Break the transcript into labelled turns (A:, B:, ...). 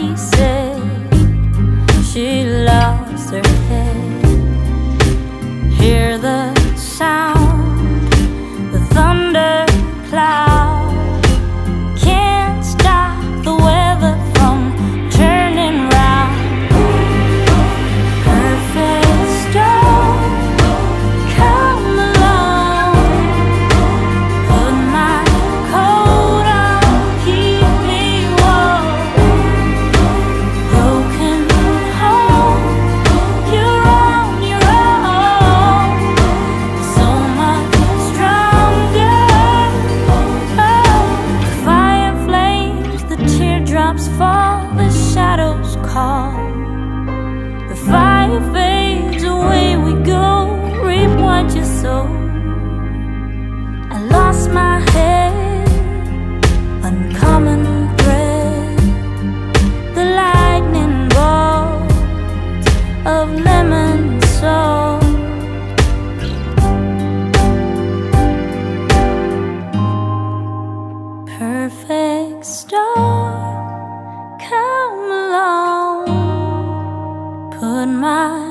A: he said she drops fall, the shadows call. The fire fades. my